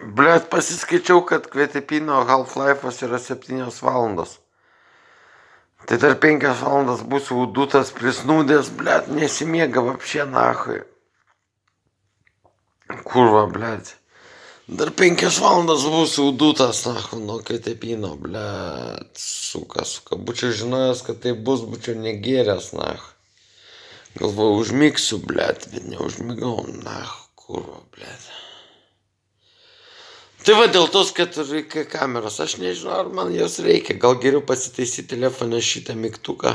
Blet, pasiskaičiau, kad kvietipino Half-Life'as yra 7 valandos. Tai dar 5 valandas būsiu udutas, prisnūdęs, blet, nesimiega apšie nahui. Kurva, blet. Dar 5 valandas būsiu udutas, nahui, nuo kvietipino, blet. Suka, suka. Būčiau žinojęs, kad tai bus, būčiau negėręs, nahui. Galvoju, užmigsiu, blet, bet neužmigau, nahui, kurva, blet. Tai va dėl tos 4K kameros, aš nežinau, ar man jos reikia. Gal geriau pasitaisyti telefoną šitą mygtuką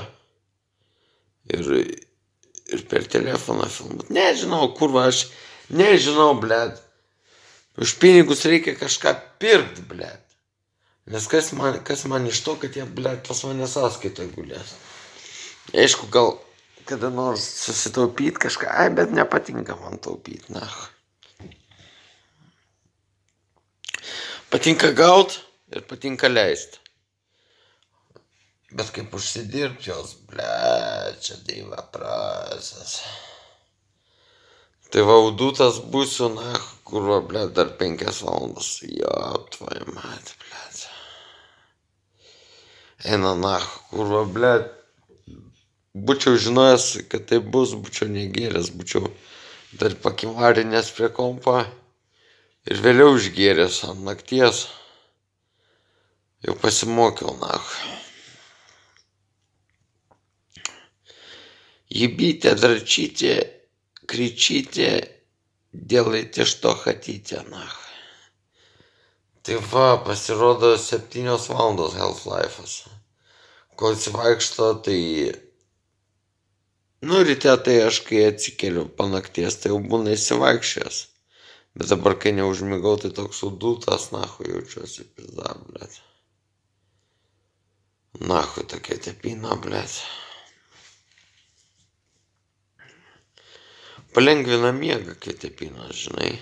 ir, ir per telefoną filmuoti. Nežinau, kur va aš, nežinau, blėt. Už pinigus reikia kažką pirkti, blėt. Nes kas man, kas man iš to, kad jie, blėt, pas mane sąskaitoje gulės. Aišku, gal kada nors susitaupyti kažką, ai, bet nepatinka man taupyti, na. Patinka gaut ir patinka leisti. Bet kaip užsidirbti jos, ble, čia daiva prasas. Tai vaudutas būsiu, na, kurva, ble, dar penkias valandas. Jo, tvoji matė, ble. Eina, na, kurva, ble. Būčiau žinojęs, kad tai bus, būčiau negėręs, būčiau dar pakivarinės prie kompo Ir vėliau išgėręs ant nakties, jau pasimokiau nach. Jį bitė, darčytė, kryčytė, dėl įtišto hatytė nach. Tai va, pasirodo 7 valandos Half-Life'as. Kol jis vaikšto, tai... Nu, ryte tai aš, kai atsikeliu po nakties, tai jau būna įsivaikščias Bet dabar, kai neužmigau, tai toks udutas, nahu, jaučiuosi pizda, blėt. Nahu, tokia tepina, blėt. Palengvina miegą, kai tepina, žinai.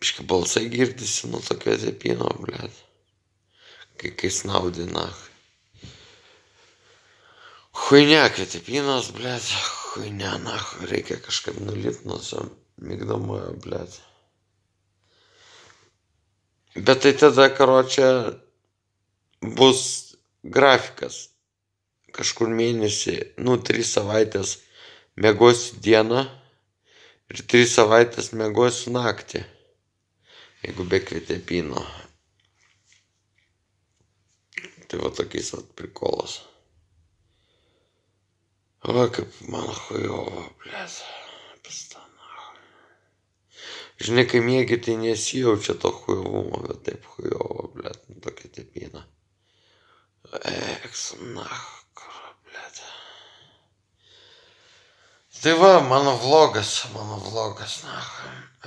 Biškai balsai girdisi nuo tokio tepino, blėt. Kai kai snaudi, nahu. Хуйня, kvietipinas, Hui, ne, na, reikia kažkaip nulipti nuo to migdomojo, blėt. Bet tai tada, karočią, bus grafikas. Kažkur mėnesį, nu, trys savaitės mėgosiu dieną ir trys savaitės mėgosiu naktį. Jeigu be kvietėpino. Tai va tokiais vat prikolas. O kaip man hujovo, blėt. Pista, Žinai, kai mėgi, tai nesijaučia to hujovumo, bet taip hujovo, blėt, nu, tokia tepina. Eks, na, blėt. Tai va, mano vlogas, mano vlogas, na,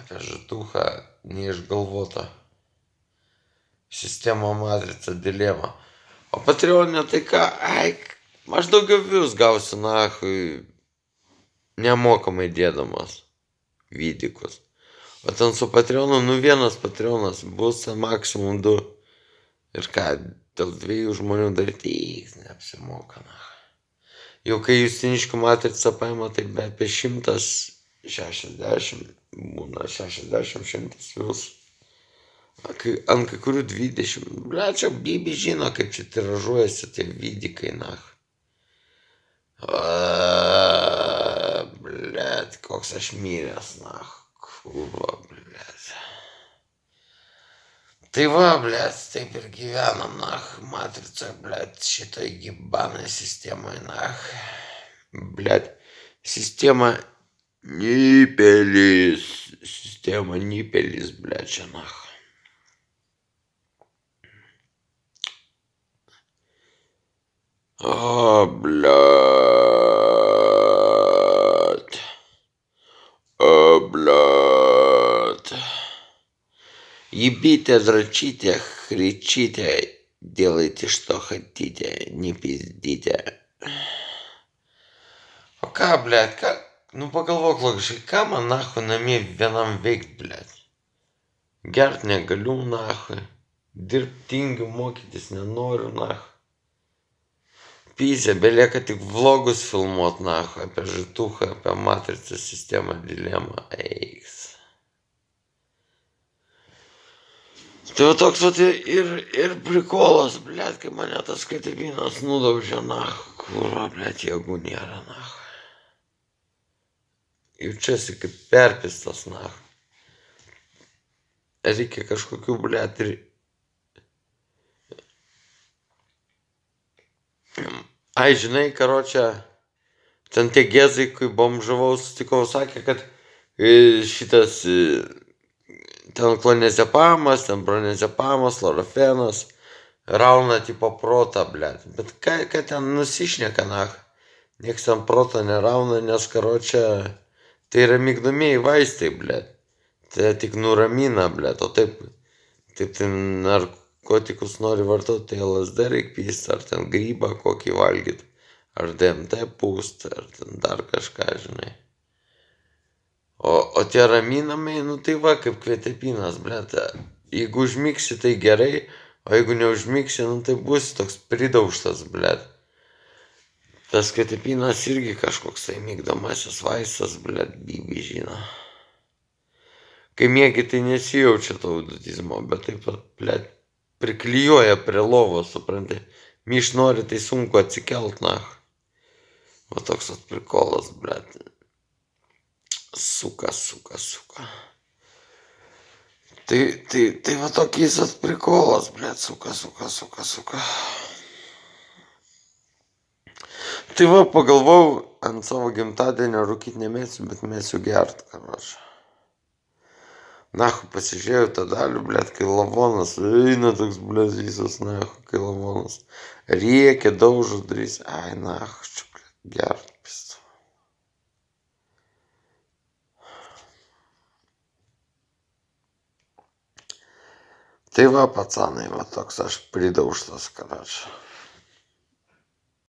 apie žatuchą neišgalvotą sistemą matricą dilemą. O Patreonė tai ką, ai, Aš daugiau views gausiu, nahui, nemokamai dėdamas vydikus. O ten su Patreonu, nu vienas Patreonas bus maksimum du. Ir ką, dėl dviejų žmonių daryti, neapsimoka, na. Jau kai Justiniškų matricą paima, tai be apie 160, būna 60-100 views. Kai, ant kai kurių 20. Ble, čia Bibi žino, kaip čia tiražuojasi tie vydikai, na. Э, блядь, как се шмиряс, нах. Kurva, блядь. Тыва, блядь, ты перегивяном, нах. Матрица, блядь, считай ебаной системой, нах. Блядь, система Нипелис. Система Нипелис, блядь, че нах. О, а, блядь. Ебите, дрочите, кричите, делайте, что хотите, не пиздите. O ką, blėt, ką, nu pagalvok logiškai, ką man nahu namie vienam veikt, blėt. Gert negaliu, nahu. Dirbti tingiu, mokytis nenoriu, nahu. Pyzė, belieka tik vlogus filmuot, nahu, apie žituchą, apie matricą sistemą, dilemą, eiks. Tai va toks vat ir, ir prikolas, blėt, kai mane tas katipinas nudaužė, na, kur, blėt, jėgų nėra, na. Jaučiasi kaip perpistas, na. Reikia kažkokių, blėt, ir... Ai, žinai, karočią, ten tie gezai, kai bomžavau, sutikau, sakė, kad e, šitas e, ten klonezepamas, ten bronezepamas, lorofenas, rauna tipo protą, blėt. Bet ką, ką ten nusišneka, na, nieks ten proto nerauna, nes karočią, tai yra mygdomieji vaistai, blėt. Tai tik nuramina, blėt, o taip, taip tai narkotikus nori vartoti, tai LSD reikia pysti, ar ten grybą kokį valgyti, ar DMT pūst, ar ten dar kažką, žinai. O, o tie raminamai, nu tai va, kaip kvetepinas, blėt. Jeigu užmygsi, tai gerai, o jeigu neužmygsi, nu tai bus toks pridaužtas, blėt. Tas kvetepinas irgi kažkoks tai mygdomasis vaistas, blėt, bibi žino. Kai mėgi, tai nesijaučia to auditizmo, bet taip pat, blėt, priklyjuoja prie lovos, supranti. Myš nori, tai sunku atsikelt, na. O toks atprikolas, blėt. Suka, suka, suka. Tai, tai, tai va tokiais atprikolas, blėt, suka, suka, suka, suka. Tai va pagalvau, ant savo gimtadienio rūkyti nemėsiu, bet mėsiu gert, karočią. Nahu pasižiūrėjau tą dalį, blėt, kai lavonas, eina toks, blėt, visas, nahu, kai lavonas. Riekia, daužo darys, ai, nahu, čia, blėt, gert, Tai va, pacanai, va toks aš pridaužtas, karočią.